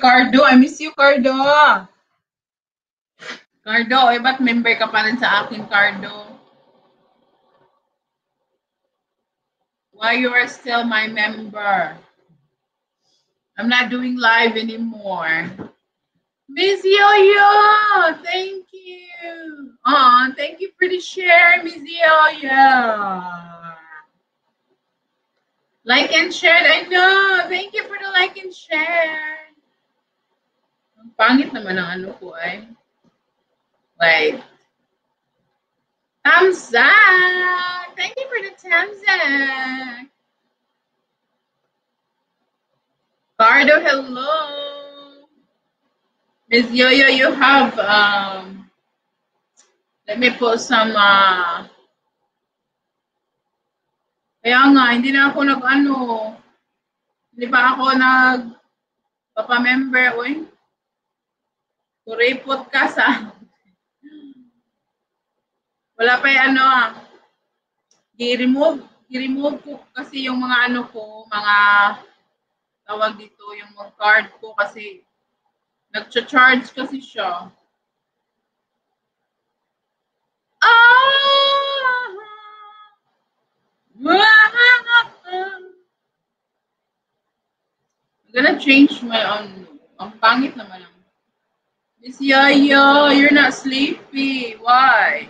Cardo, I miss you, Cardo. Cardo, eh, ba't member ka pa rin sa akin, Cardo? Why you are still my member? I'm not doing live anymore. Miss Yo-Yo, thank you. Aw, thank you for the share, Miss Yo-Yo. Like and share, I know. Thank you for the like and share. Ang pangit naman ang ano ko ay. Wait. Thumbs up. Thank you for the thumbs up. Cardo, hello. Miss Yo-Yo, you have, um, let me put some, uh, kaya nga, hindi na ako nag-ano, hindi pa ako nag, papa-member, uy. Kuripot ka sa, wala pa yung ano, ah, i-remove, i-remove ko kasi yung mga ano ko, mga, tawag dito, yung mga card ko kasi, Nag-charge kasi siya. Ah! I'm gonna change my ano. Ang pangit naman ang. Miss Yoyo, you're not sleepy. Why?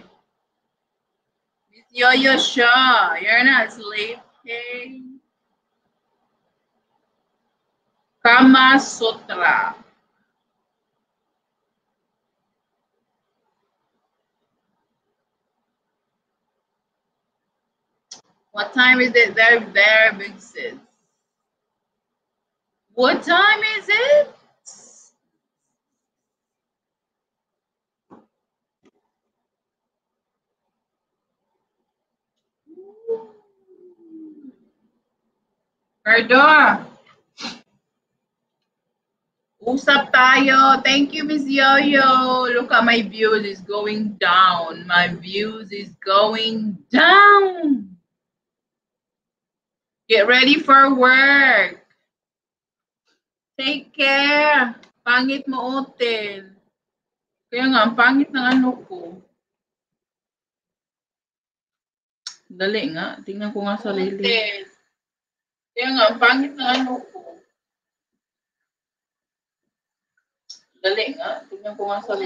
Miss Yoyo Shaw, you're not sleeping. Kama Sutra. What time is it there, there, big sis? What time is it? Cardor. Usap tayo. Thank you, Miss Yo-Yo. Look at my views is going down. My views is going down. Get ready for work. Take care. Pangit mo, hotel. Kaya nga, ang pangit ng ano ko. Dali nga. Tingnan ko nga sa lili. Kaya nga, ang pangit ng ano ko. Dali nga. Tingnan ko nga sa.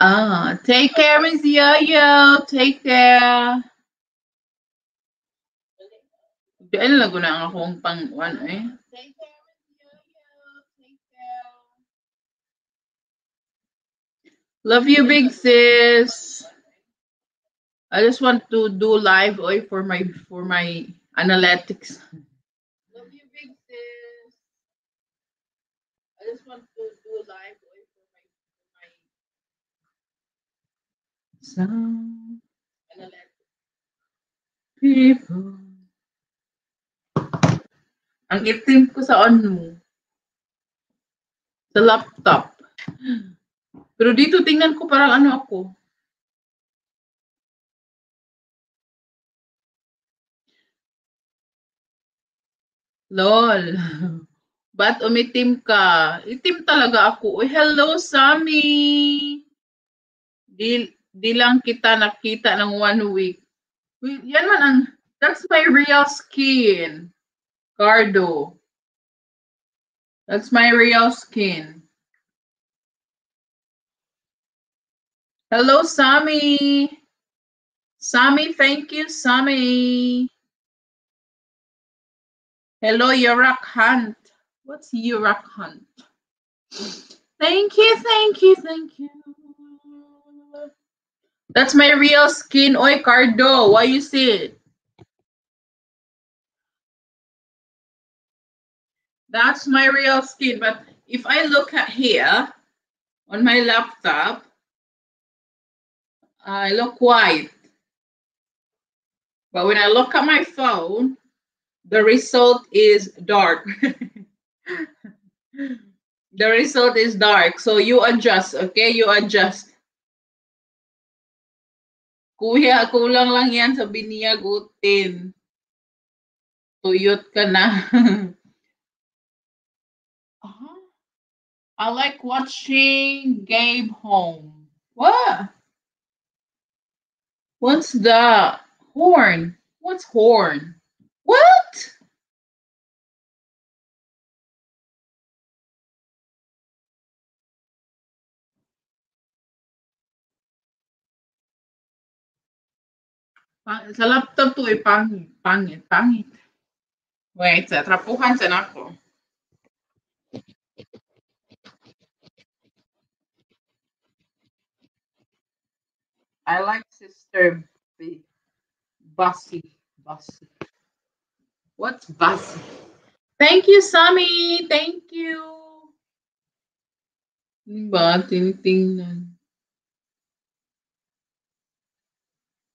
Ah, take care, Miss Yo-Yo. Take care. Ano lang na akong pang one eh. Take care, Miss Yo-Yo. Take care. Love you, big sis. I just want to do live oy for my for my analytics. Just want to do live oy for my for my some people. Ang itim ko sa ano sa laptop. Pero dito tingnan ko parang ano ako. Lol. Ba't umitim ka? Itim talaga ako. Uy, hello, Sammy. Di, di lang kita nakita ng one week. Yan man ang, that's my real skin. Cardo. That's my real skin. Hello, Sammy. Sammy, thank you, Sammy. Hello, Yurak Hunt. What's Yurak Hunt? Thank you, thank you, thank you. That's my real skin. Oi, Cardo, why you see it? That's my real skin. But if I look at here on my laptop, I look white. But when I look at my phone, the result is dark. the result is dark. So you adjust, okay? You adjust. Kuya, kulang lang yan sa biniyagutin. Tuyot ka na. uh-huh. I like watching Gabe Home. What? What's the horn? What's horn? What? Sa laptop to ay pangit. Pangit. Pangit. Wait, sa trapuhan sa nako. I like Sister B. Bossy. Bossy. What's bossy? Thank you, Sammy. Thank you. Diba? Tinitingnan.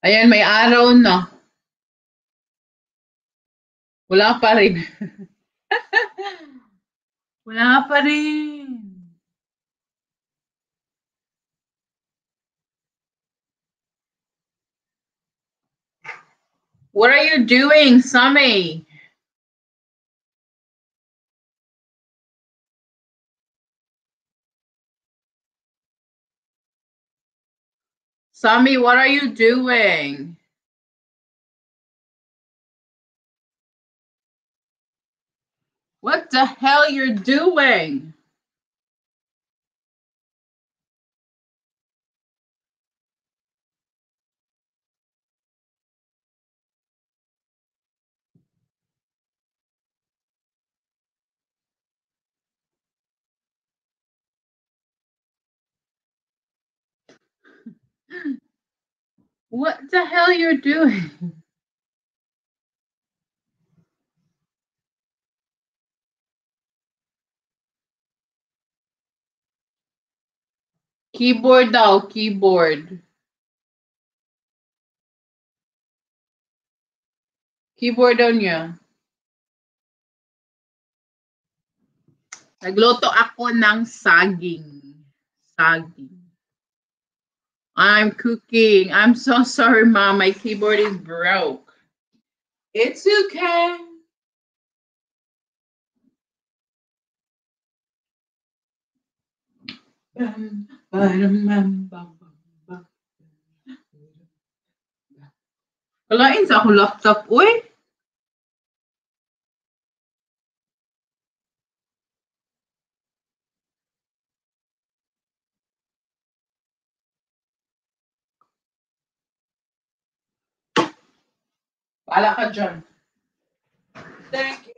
Ayan, may araw na. Wala pa rin. Wala pa rin. What are you doing, Sammy? Sammy, what are you doing? What the hell you're doing? What the hell you're doing? Keyboard daw, keyboard. Keyboard daw niya. Nagluto ako ng saging. Saging. I'm cooking. I'm so sorry, mom. My keyboard is broke. It's okay. Bam. Sa akong laptop, uy. Bahala ka dyan. Thank you.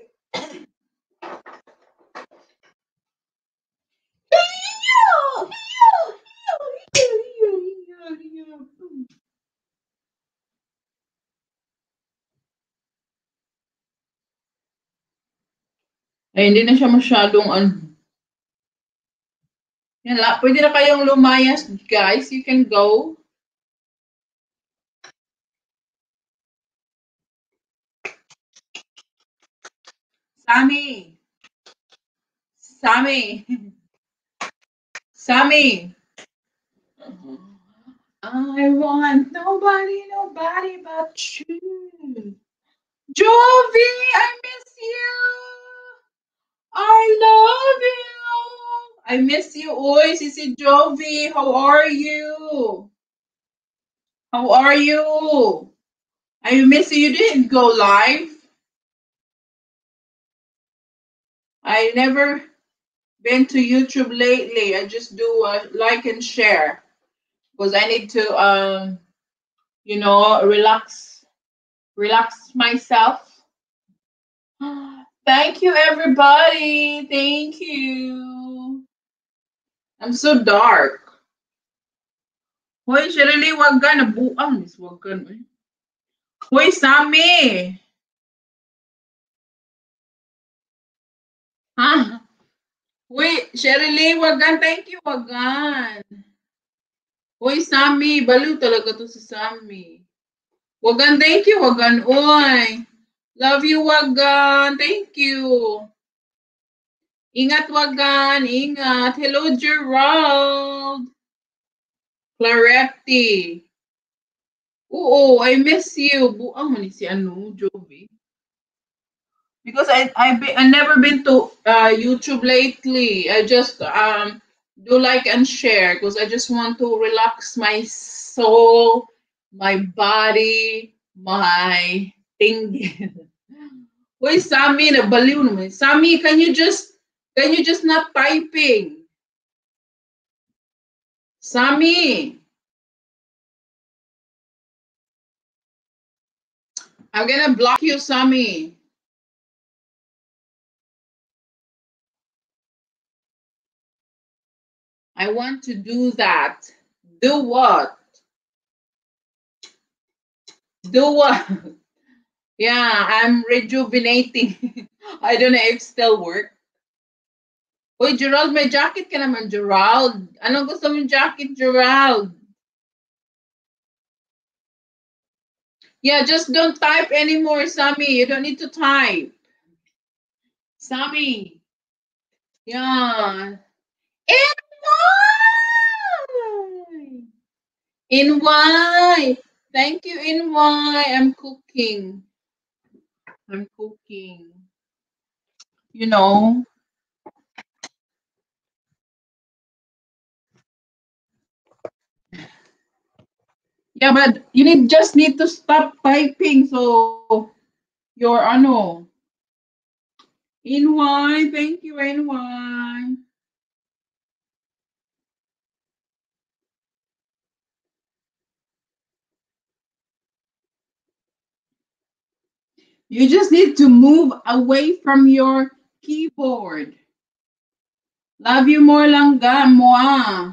Ay, hindi na siya masyadong ano. Yan la, pwede na kayong lumayas, guys. You can go. Sammy. Sammy. Sammy. I want nobody, nobody but you. Jovi, I miss you. I love you. I miss you. Oi, Sisi Jovi, how are you? How are you? I miss you. You didn't go live. I never been to YouTube lately. I just do a like and share because I need to, um, you know, relax, relax myself. Thank you, everybody. Thank you. I'm so dark. Why Hoy, Shirley, wag ka na buang. Wag ka na. Hoy, Sammy. Ha? Hoy, Shirley, wagan. Thank you, wagan. Hoy, Sammy. Baliw talaga to si Sammy. Wagan, thank you, wagan. Oy. Love you, wagan. Thank you. Ingat, wagan. Ingat. Hello, Gerald. Claretti. Oo, I miss you. Buang man si ano, Jovi. Because I I've been, I've never been to uh, YouTube lately. I just um do like and share because I just want to relax my soul, my body, my thing. Wait, Sammy, nabaliw naman. Sammy, can you just can you just not typing? Sammy. I'm gonna block you, Sammy. I want to do that. Do what? Do what? Yeah, I'm rejuvenating. I don't know if still work. Uy, Gerald, may jacket Can ka naman, Gerald. Anong gusto mong jacket, Gerald? Yeah, just don't type anymore, Sammy. You don't need to type. Sammy. Yeah. In why? In why? Thank you, in why I'm cooking. I'm cooking. You know. Yeah, but you need just need to stop typing so your ano. In why? Thank you, in You just need to move away from your keyboard. Love you more langga, moi.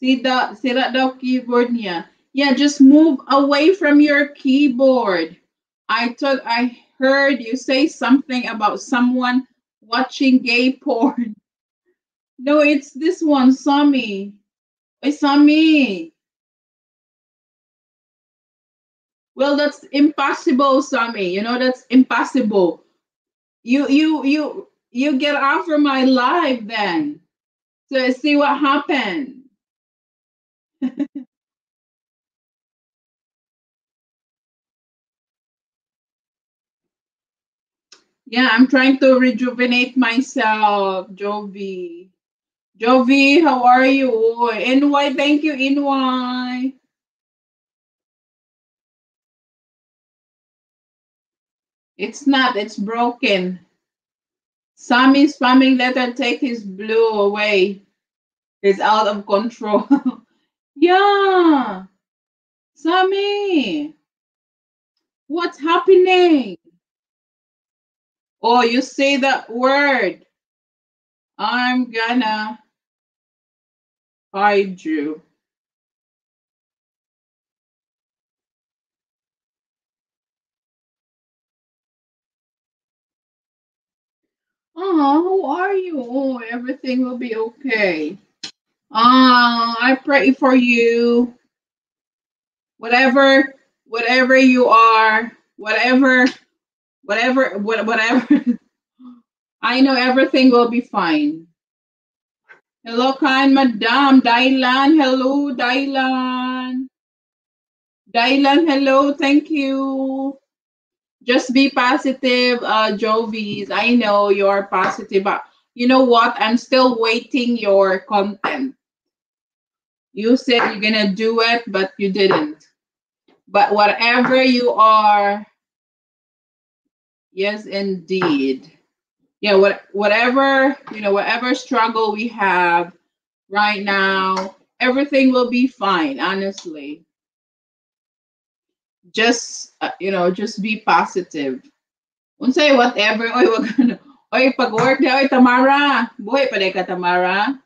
See the sira daw keyboard niya. Yeah, just move away from your keyboard. I thought I heard you say something about someone watching gay porn. No, it's this one, Sami. It's Sami. Well, that's impossible, Sammy. You know that's impossible. You you you you get off from my life then. So see what happened. yeah, I'm trying to rejuvenate myself, Jovi. Jovi, how are you? NY, thank you, NY. It's not, it's broken. Sammy spamming letter take his blue away. It's out of control. yeah. Sammy. What's happening? Oh, you say that word. I'm gonna hide you. Oh, who are you? Oh, everything will be okay. Ah, I pray for you. Whatever, whatever you are, whatever, whatever, what, whatever. I know everything will be fine. Hello, kind madam. Dylan, hello, Dylan. Dylan, hello, thank you just be positive, uh, Jovis. I know you're positive, but you know what? I'm still waiting your content. You said you're gonna do it, but you didn't. But whatever you are, yes, indeed. Yeah, what whatever you know, whatever struggle we have right now, everything will be fine. Honestly just uh, you know just be positive. Unsay whatever oy wag oy pag work na oy Tamara. Buhay pa ka Tamara.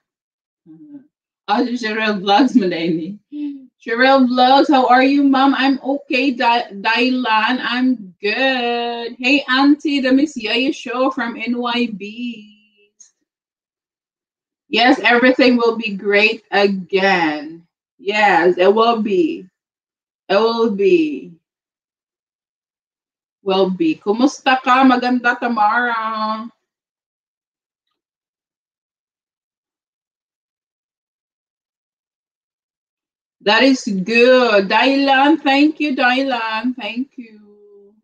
Uh, oh Cheryl vlogs mo Cheryl vlogs how are you mom I'm okay Di- Dylan. I'm good. Hey auntie the Miss Yaya show from NYB yes everything will be great again. Yes it will be. It will be. Will be. Kumusta ka? Maganda, Tamara. That is good. Dylan, thank you, Dylan. Thank you.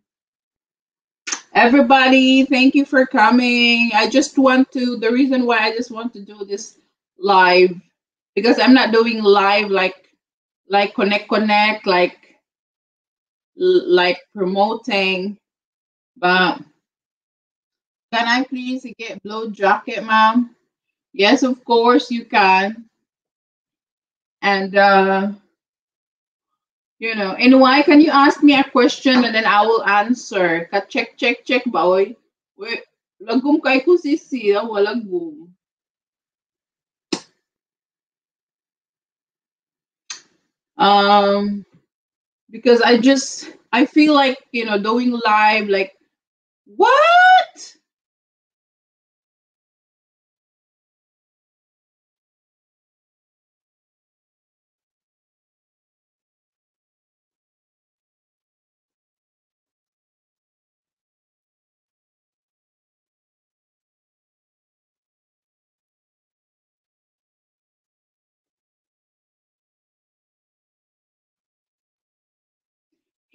Everybody, thank you for coming. I just want to, the reason why I just want to do this live, because I'm not doing live like, like connect, connect, like, like promoting, but can I please get blue jacket, ma'am? Yes, of course you can. And, uh, you know, and why can you ask me a question and then I will answer? Check, check, check boy. Lagum kay ko sisi, ah, wala gum. Um, because I just, I feel like, you know, doing live, like, what?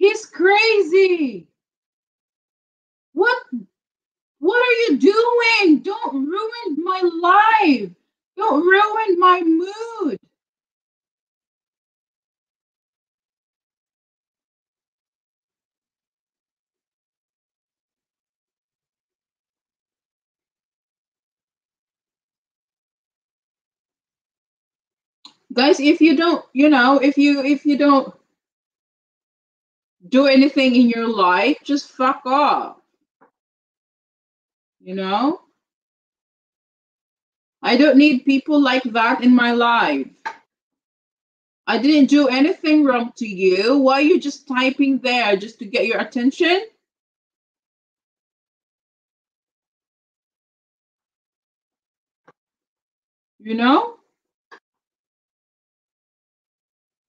He's crazy. What what are you doing? Don't ruin my life. Don't ruin my mood. Guys, if you don't, you know, if you if you don't do anything in your life, just fuck off. You know? I don't need people like that in my life. I didn't do anything wrong to you. Why are you just typing there just to get your attention? You know?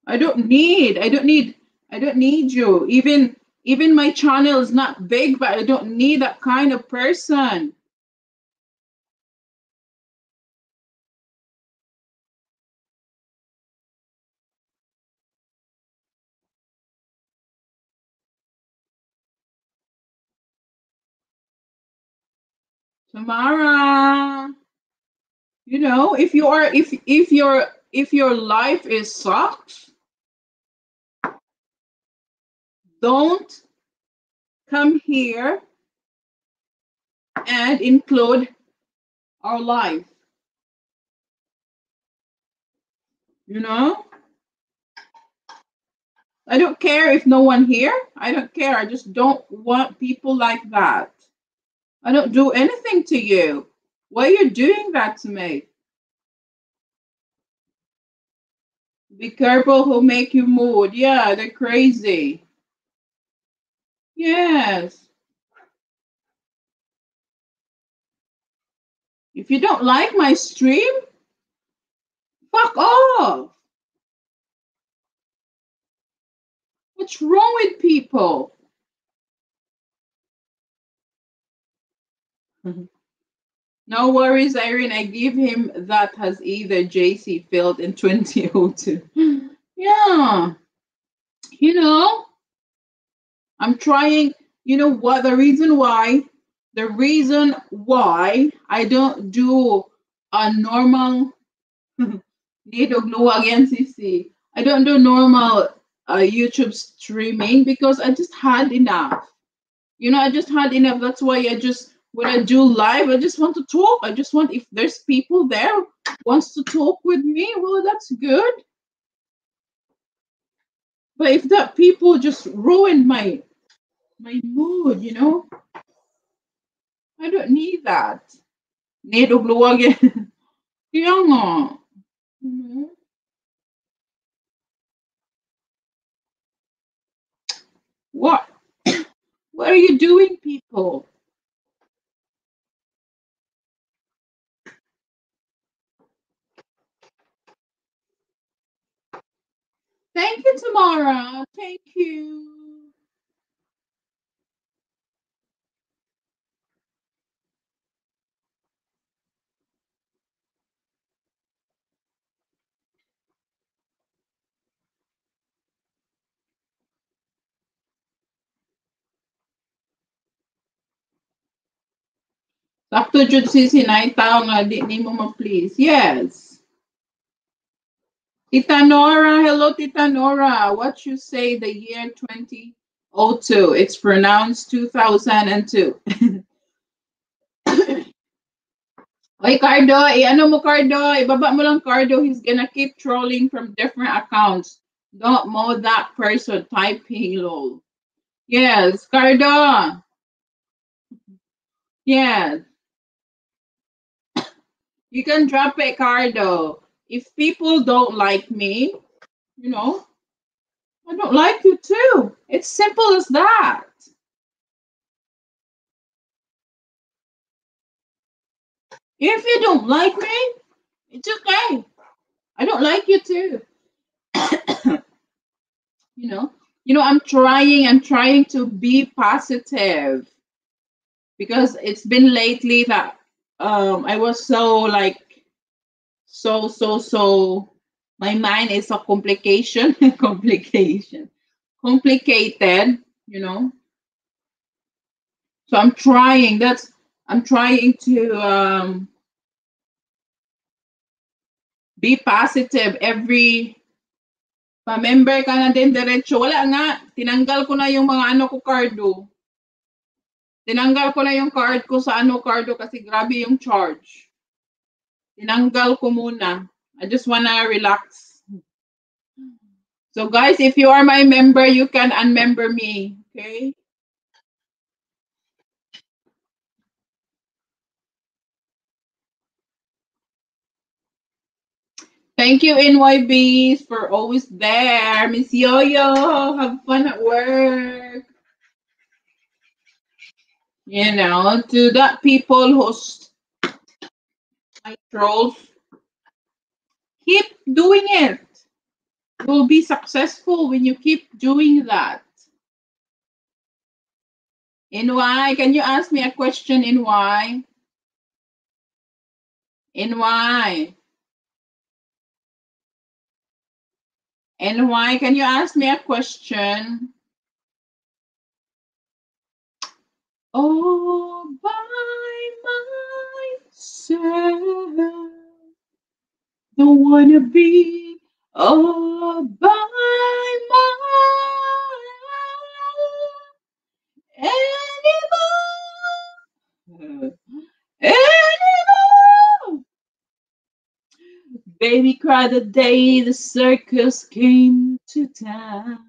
I don't need, I don't need, I don't need you. Even even my channel is not big, but I don't need that kind of person. Tamara, you know, if you are if if your if your life is sucks, don't come here and include our life. You know? I don't care if no one here. I don't care. I just don't want people like that. I don't do anything to you. Why are you doing that to me? Be careful who make you mood. Yeah, they're crazy. Yes. If you don't like my stream, fuck off. What's wrong with people? Mm-hmm. No worries, Irene. I give him that has either JC failed in 2002. Yeah. You know, I'm trying, you know what? The reason why, the reason why I don't do a normal, need to glow again, CC. I don't do normal uh, YouTube streaming because I just had enough. You know, I just had enough. That's why I just when I do live, I just want to talk. I just want if there's people there wants to talk with me, well, that's good. But if that people just ruin my my mood, you know, I don't need that. Need to blow again. Kaya nga. Mhm. What? What are you doing, people? Thank you, Tamara. Thank you. Sakto jud si sinay tao nga di ni mo ma-please. Yes. Tita Nora, hello Tita Nora. What you say the year 2002? It's pronounced 2002. Oy, Cardo, eh, i-ano mo, Cardo? Ibaba mo lang, Cardo. He's gonna keep trolling from different accounts. Don't mow that person typing, lol. Yes, Cardo. Yes. You can drop it, Cardo. If people don't like me, you know, I don't like you too. It's simple as that. If you don't like me, it's okay. I don't like you too. you know, you know, I'm trying, I'm trying to be positive because it's been lately that um I was so like so so so my mind is a complication complication complicated you know? So i'm trying that's i'm trying to um be positive every pa-member ka na din diretso wala nga tinanggal ko na yung mga ano ko cardo tinanggal ko na yung card ko sa ano cardo kasi grabe yung charge tinanggal ko muna I just wanna relax. So guys, if you are my member, you can unmember me, okay? Thank you, NYBs, for always there. Miss Yo-Yo, have fun at work. You know, to that people who's my trolls, keep doing it. You'll be successful when you keep doing that. In why? Can you ask me a question in why? In why? And why? Can you ask me a question? All by myself. Don't wanna be all by myself anymore. Anymore. Baby cried the day the circus came to town.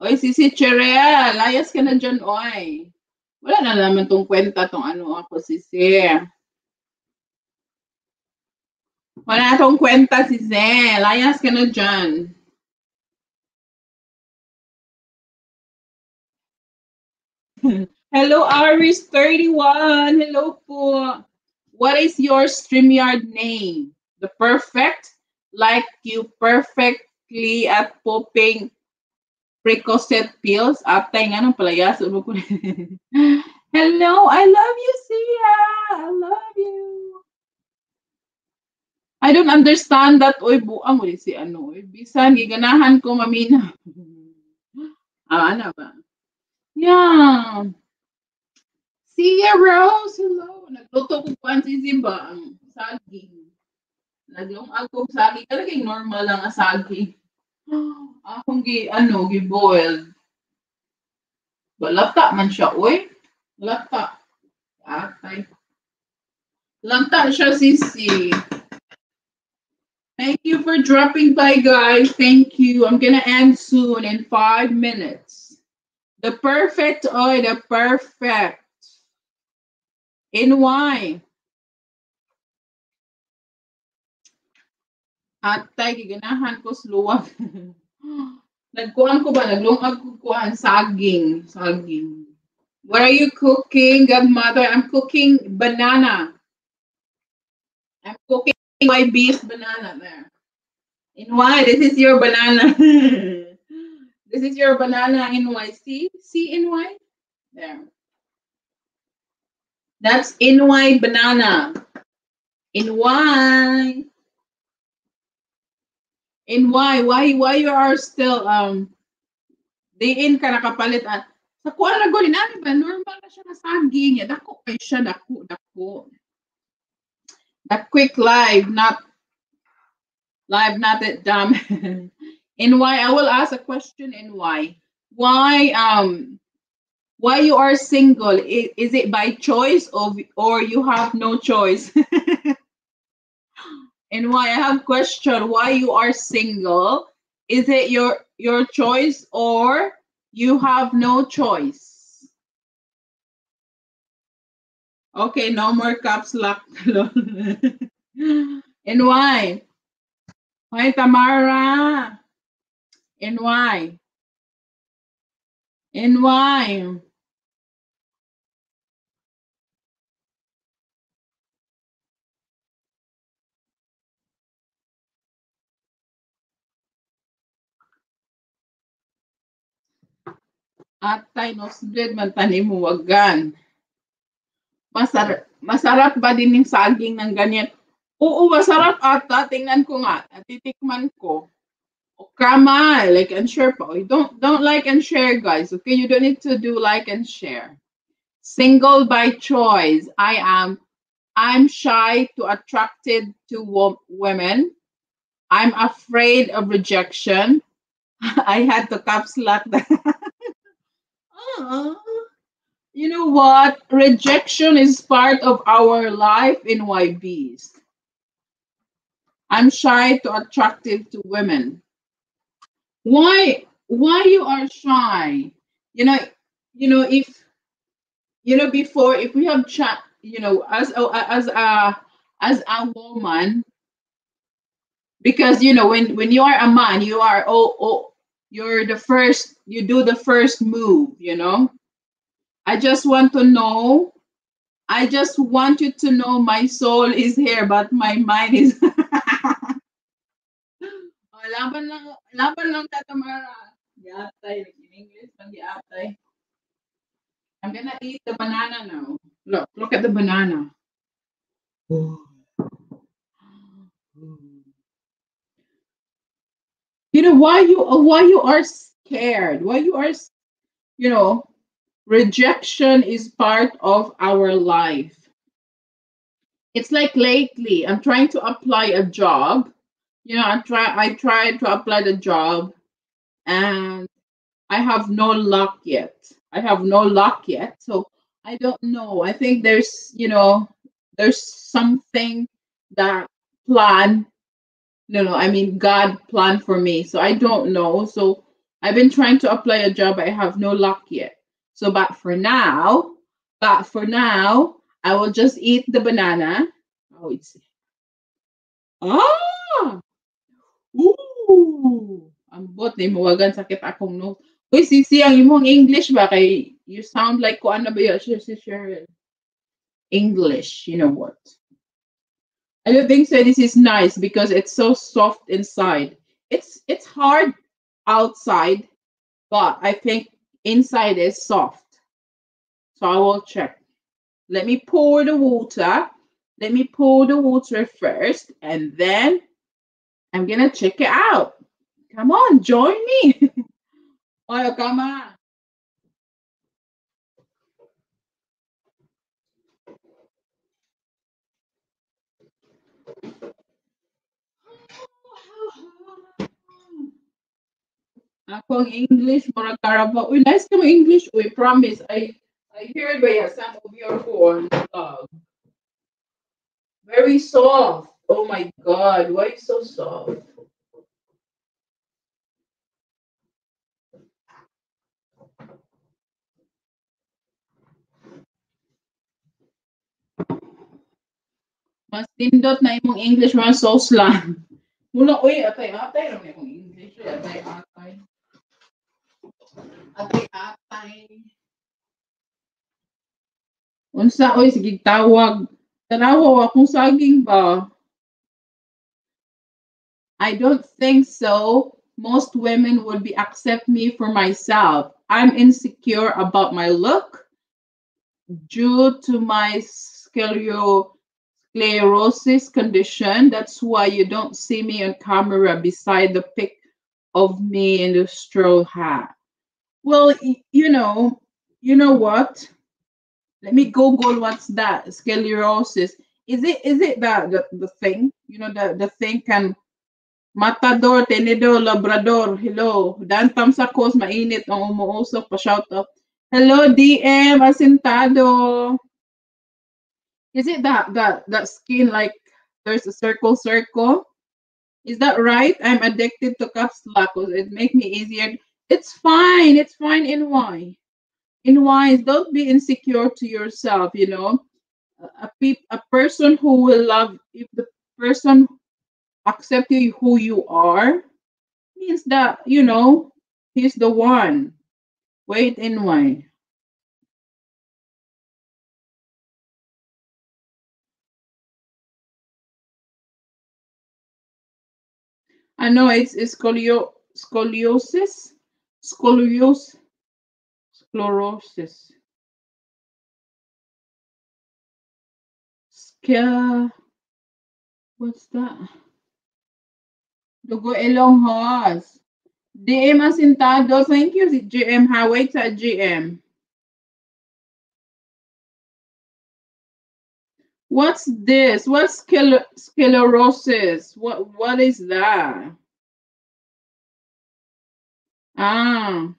Oh, Oy, si si Cherelle, layas ka na dyan. Wala na naman tong kwenta tong ano ako, si si. Wala tong kwenta si Zé. Layas ka na dyan. Hello, Aris31. Hello po. What is your StreamYard name? The perfect? Like you perfectly at popping Precocet pills? Atay nga nung palayas. Hello, I love you, Sia. I love you. I don't understand that. Oy, buang mo si ano. Oy, bisan, giganahan ko mamina. ah, ano ba? Yeah. Sia Rose, hello. Nagluto ko pa si Zimba ang saging. Naglungag ko saging. Talagang normal lang ang saging. Akong gi, ano, gi-boiled. Balata man siya, oy. Lata. Atay. Lata siya, sisi. Thank you for dropping by, guys. Thank you. I'm gonna end soon in five minutes. The perfect oil, the perfect. In why? Atay, giganahan ko sluwag. Nagkuhan ko ba? Naglungag ko kuhan. Saging. Saging. What are you cooking, godmother? I'm cooking banana. I'm cooking my beef banana there. In why? This is your banana. this is your banana in why. See? See in why? There. That's in why banana. In why? In why? Why why you are still um di in ka nakapalit at Sa kuha na guli na ba normal na siya na saging. Ya dako kay siya dako dako. The quick live, not live, not that dumb. and why I will ask a question and why. Why um why you are single? Is, is it by choice or or you have no choice? and why I have question why you are single? Is it your your choice or you have no choice? Okay, no more caps lock. and why? Why Tamara? And why? And why? Atay, no split man tanimuwagan. Masarap, masarap ba din yung saging ng ganyan? Oo, masarap ata. Tingnan ko nga. Titikman ko. Oh, come like and share. You don't don't like and share, guys. Okay, you don't need to do like and share. Single by choice. I am. I'm shy to attracted to wo- women. I'm afraid of rejection. I had to caps lock that. You know what? Rejection is part of our life in YBs. I'm shy to attractive to women. Why why you are shy? You know, you know, if you know before if we have chat, you know, as oh, a as a as a woman, because you know when when you are a man, you are oh oh you're the first you do the first move, you know. I just want to know I just want you to know my soul is here, but my mind is. oh, lang, lang in English. I'm gonna eat the banana now. Look, look at the banana. You know why you uh, why you are scared? Why you are, you know, rejection is part of our life. it's like lately i'm trying to apply a job you know i try i tried to apply the job and i have no luck yet i have no luck yet so i don't know i think there's you know there's something that plan no no i mean god planned for me so i don't know so i've been trying to apply a job i have no luck yet so but for now but for now i will just eat the banana oh it's ah Ooh! Ang bot ni mawagan sakit akong nose. Uy, sisi, ang imong English ba? Kay, you sound like ko ano ba yun, si Cheryl. English, you know what? I don't think so. This is nice because it's so soft inside. It's it's hard outside, but I think inside is soft. So I will check. Let me pour the water. Let me pour the water first, and then I'm gonna check it out. Come on, join me. oh, come on. Ako ang English, mura karaba. Uy, nice ka mo English. Uy, promise. I I hear by some of your phone. Uh, very soft. Oh my God, why so soft? Mas tindot na imong English, mga sauce lang. Mula, uy, atay, atay, rin imong English. Atay, atay. Atay, atay. Unsa, uy, sige, tawag. Tanawa, akong saging ba? I don't think so. Most women would be accept me for myself. I'm insecure about my look due to my sclero- sclerosis condition. That's why you don't see me on camera beside the pic of me in the straw hat. Well, you know, you know what? Let me Google what's that sclerosis. Is it is it that the, the thing? You know the the thing can Matador, Tenedor, Labrador, hello. Dantam sa cause, mainit ang umuusok pa shout out. Hello, DM Asintado. Is it that that that skin like there's a circle circle? Is that right? I'm addicted to caps lock it make me easier. It's fine. It's fine in why. In why don't be insecure to yourself, you know. A, peop, a person who will love if the person accept you who you are means that you know he's the one. Wait and why. I know it's, it's scolio, scoliosis, scoliosis, sclerosis. Scare. What's that? Dugo Ilong Horse. DM Asintado. Thank you, GM. Ha, wait at GM. What's this? What's scler sclerosis? What what is that? Ah.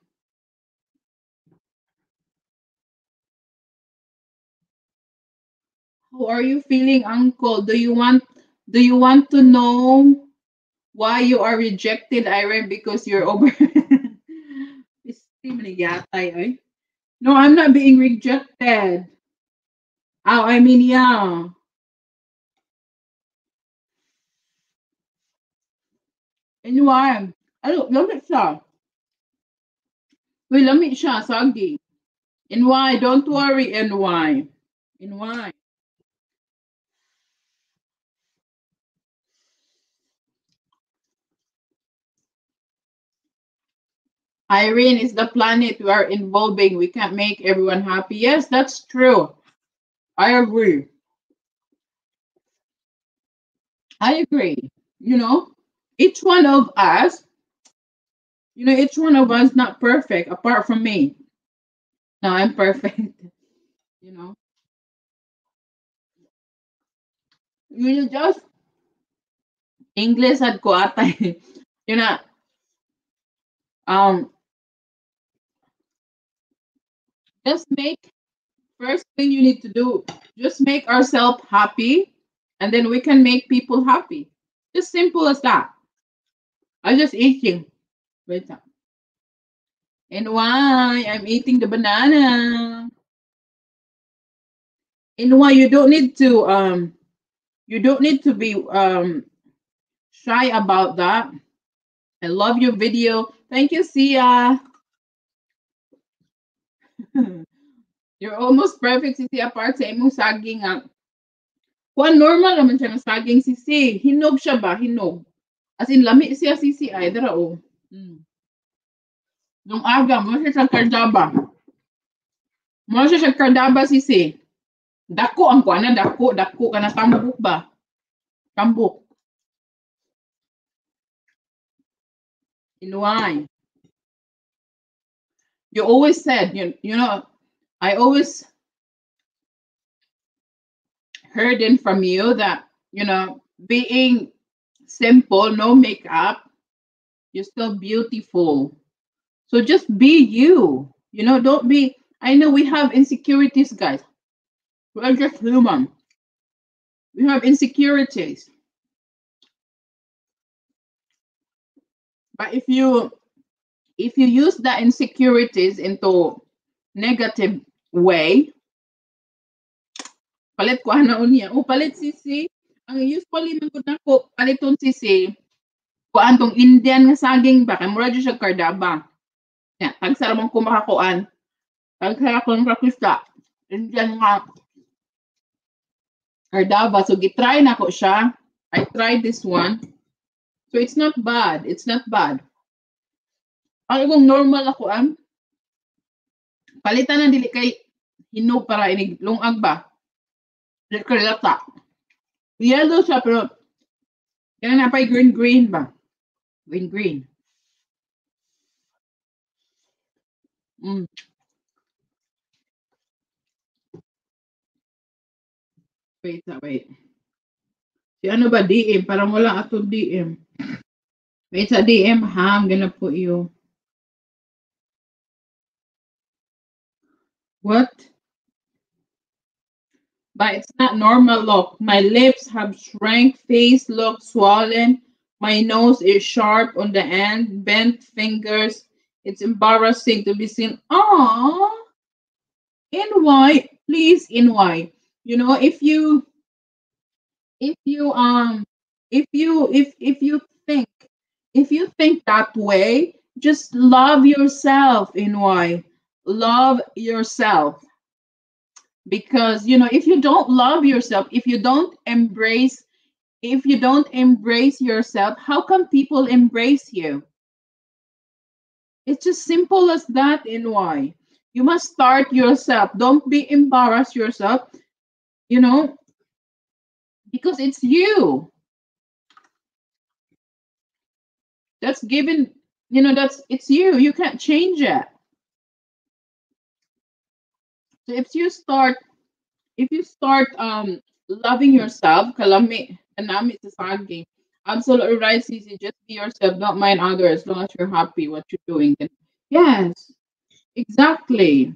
How are you feeling, uncle? Do you want do you want to know why you are rejected, Irene? Because you're over No, I'm not being rejected. Oh, I mean, yeah. NY. Ano, lamit siya. Wait, lamit siya, sagdi. NY, don't worry, NY. why? Irene is the planet we are involving. We can't make everyone happy. Yes, that's true. I agree. I agree. You know, each one of us, you know, each one of us not perfect apart from me. No, I'm perfect. you know. You just English at ko you know, um, just make first thing you need to do just make ourselves happy and then we can make people happy just simple as that i'm just eating wait up and why i'm eating the banana and why you don't need to um you don't need to be um shy about that i love your video thank you sia You're almost perfect, Sisi, apart sa imong saging nga. Kuan normal naman siya ng saging, Sisi. Hinog siya ba? Hinog. As in, lami siya, Sisi. Ay, dara, oh. Nung aga, mo siya sa kardaba. Mo siya sa kardaba, Sisi. Dako ang kuan na, dako, dako ka na tambok ba? Tambok. Inuay. You always said, you, you know, I always heard in from you that, you know, being simple, no makeup, you're still beautiful. So just be you. You know, don't be. I know we have insecurities, guys. We're just human. We have insecurities. But if you if you use the insecurities into negative way, palit ko ana unya. O palit sisi. Ang usually man ko nako sisi. Kuan tong Indian nga saging ba kay mura siya kardaba. Ya, tagsara man ko makakuan. Tagsara ko ng kakista. Indian nga kardaba. So gitry na ko siya. I tried this one. So it's not bad. It's not bad. Ang normal ako ang palitan ng dili kay hinog para inig lungag ba? Dili ka lata. Yellow siya pero yan na pa green green ba? Green, green. Mm. Wait wait. Si ano ba, DM? Parang wala atong DM. Wait sa DM, ha? I'm gonna put you. What? But it's not normal look. My lips have shrank, face look swollen, my nose is sharp on the end, bent fingers. It's embarrassing to be seen. Ah, NY, please NY. You know, if you if you um if you if if you think if you think that way, just love yourself NY. Love yourself. Because you know, if you don't love yourself, if you don't embrace if you don't embrace yourself, how come people embrace you? It's just simple as that in why. You must start yourself. Don't be embarrassed yourself, you know, because it's you. That's given, you know, that's it's you. You can't change it. So if you start, if you start um loving yourself, kalami, kanami sa saging. Absolutely right, Cece. Just be yourself. Don't mind others as long as you're happy what you're doing. Yes, exactly.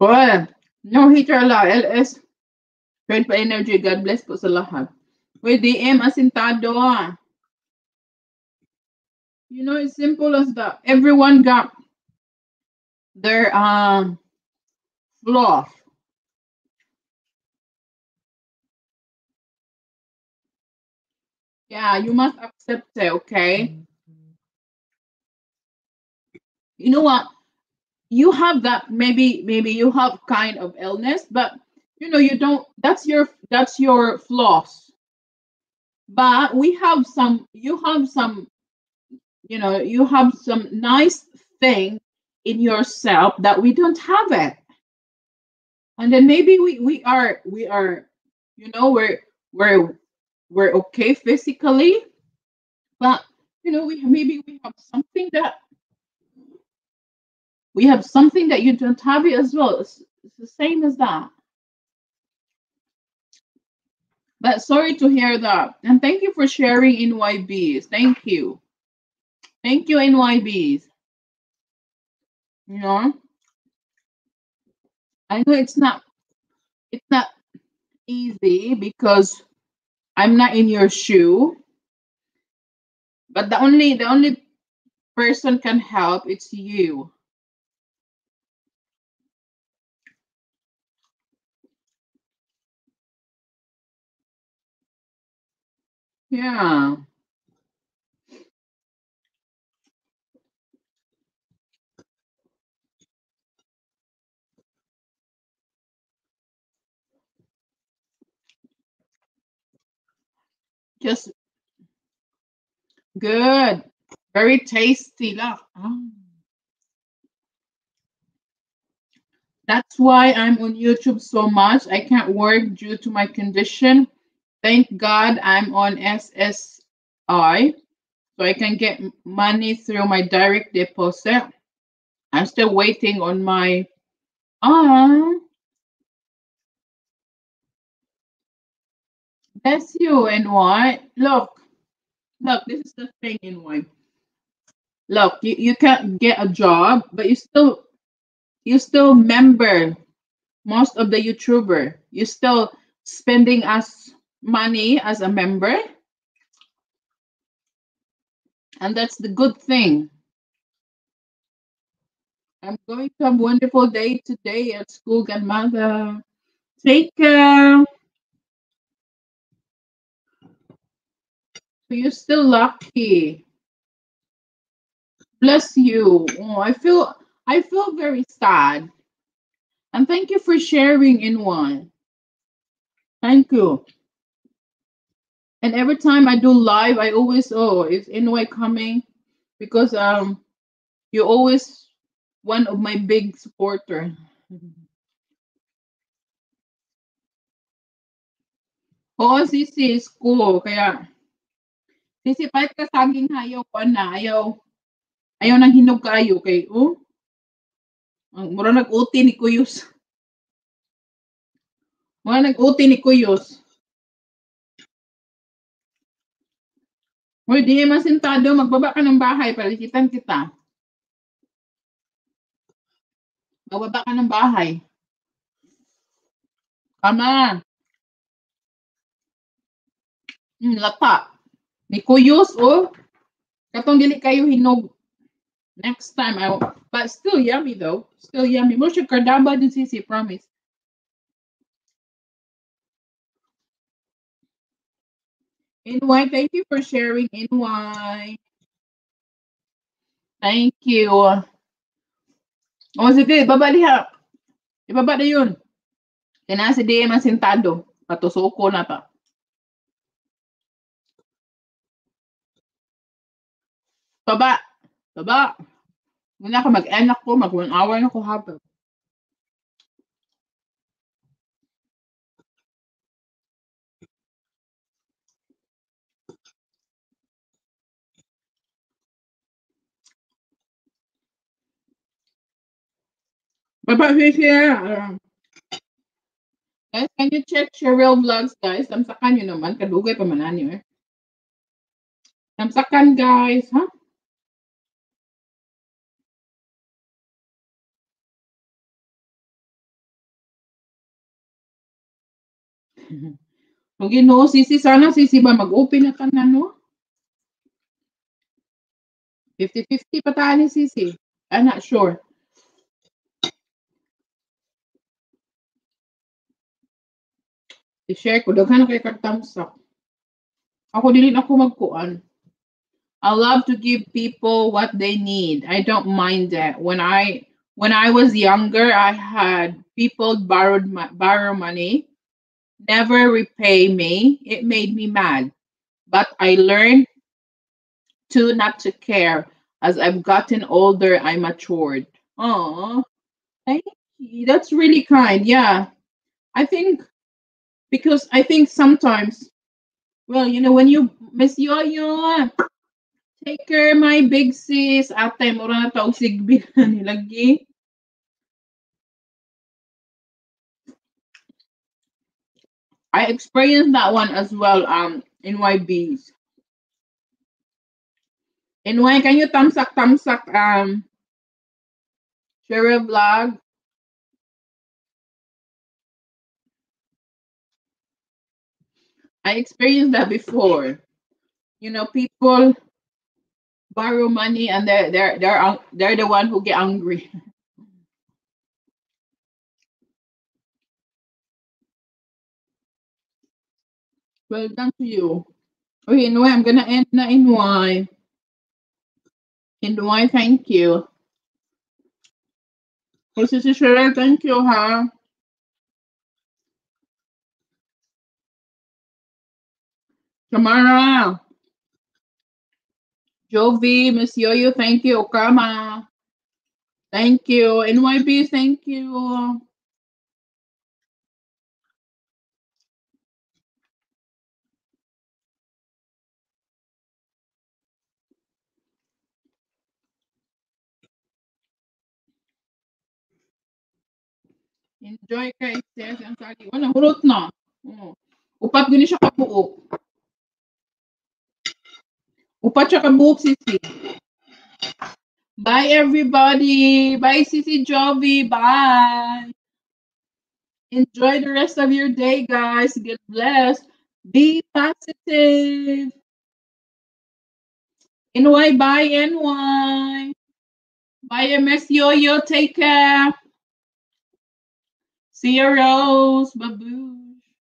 Well, no hater ala. LS. Friend pa energy. God bless po sa lahat. Uy, DM asintado ah. You know, it's simple as that. Everyone got their um flaws. Yeah, you must accept it, okay? Mm-hmm. You know what? You have that maybe maybe you have kind of illness, but you know you don't that's your that's your flaws. But we have some you have some you know, you have some nice thing in yourself that we don't have it. And then maybe we we are we are you know we're we're we're okay physically, but you know, we maybe we have something that we have something that you don't have as well. It's, it's the same as that. But sorry to hear that. And thank you for sharing NYBs. Thank you. Thank you, NYBs. You know, I know it's not it's not easy because I'm not in your shoe. But the only the only person can help it's you. Yeah. Just good. Very tasty. Look. Ah. That's why I'm on YouTube so much. I can't work due to my condition. Thank God I'm on SSI so I can get money through my direct deposit. I'm still waiting on my ah bless you and what? Look, look, this is the thing in why. Look, you, you can't get a job, but you still you still member most of the YouTuber. You still spending as money as a member, and that's the good thing. I'm going to have a wonderful day today at school, grandmother. Take care. You're still lucky. Bless you. Oh, I feel I feel very sad. And thank you for sharing in one. Thank you. And every time I do live, I always oh, is Inway coming? Because um you're always one of my big supporter. Oo, sisi, school. Kaya, sisi, kahit ka saging hayaw ko na, ayaw, ayaw nang hinog kayo. Kay, oh, ang mura nag-uti ni Kuyos. Mga nag-uti ni Kuyos. Hoy, di masintado. Magbaba ka ng bahay. Palikitan kita. Magbaba ka ng bahay. Kama. Hmm, lata. Ni Kuyos, oh. Katong dili kayo hinog. Next time, I but still yummy though. Still yummy. Mo siya kardaba din sisi, promise. NY, thank you for sharing, NY. Thank you. Oh, sige, baba diha. Ibaba na yun. Kaya si DM ang sintado. Patusuko na ta. Baba. Baba. Muna ka mag-end ako, mag one hour na ko habang. Baba, share. Um, guys, can you check Cheryl Vlogs, guys? Tamsakan nyo naman. Kadugay pa man nyo eh. Tamsakan, guys. Ha? Huh? Pag no, sisi, sana sisi ba mag-open na ka na, no? 50-50 pa tayo ni sisi. I'm not sure. I-share ko. Daghan dili ako magkuan. I love to give people what they need. I don't mind that. When I when I was younger, I had people borrowed my, borrow money never repay me. It made me mad. But I learned to not to care. As I've gotten older, I matured. Oh, thank you. That's really kind. Yeah. I think because I think sometimes, well, you know, when you miss yo yo, take care, my big sis. Ate, mura na tawag sigbi nilagi. I experienced that one as well um in YBs. In Y, can you thumbs up, thumbs up, um, share a vlog? I experienced that before. You know, people borrow money and they're they're they're they're the one who get angry. Well done to you. Okay, Noy, I'm gonna end na in Y. In Y, thank you. Oh, Sister Cheryl, thank you, ha. Tamara. Jovi, Miss Yo-Yo, thank you. Okama. Thank you. NYB, thank you. Enjoy Esther. Ang sagi. Wala, hurot na. Oh. Upat gini siya kabuok. Upat siya kabuok, Sisi. Bye, everybody. Bye, Sisi Jovi. Bye. Enjoy the rest of your day, guys. Get blessed. Be positive. NY, bye, NY. Bye, MS Yo-Yo. Take care. See you, Rose. Babu.